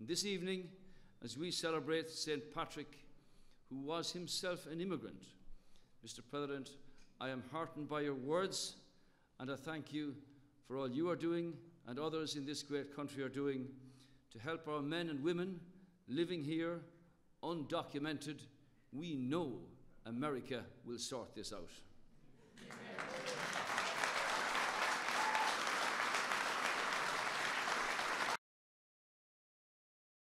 And this evening, as we celebrate St. Patrick, who was himself an immigrant, Mr. President, I am heartened by your words, and I thank you for all you are doing and others in this great country are doing to help our men and women living here undocumented. We know America will sort this out.